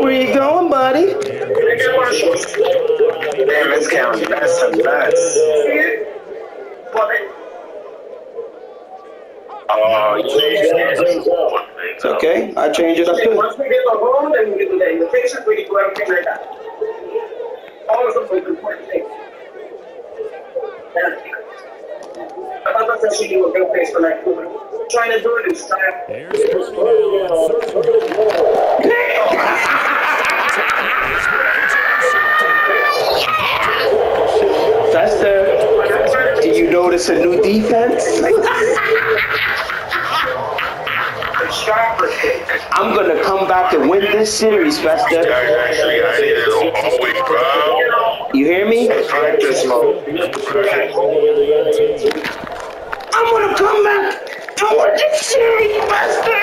Where you going, buddy? Damn, it's counting. That's some nuts. Oh, It's okay. I change it up too. Once we get the room, then we get the day. The pictures, we can do everything like that. All of them are important things. I thought that's actually you a good face for that. Trying to do it in style. There's Purdy now. Fester, do you notice a new defense? I'm gonna come back and win this series, Fester. actually, I need it all week, bro. You hear me? Practice mode. I'm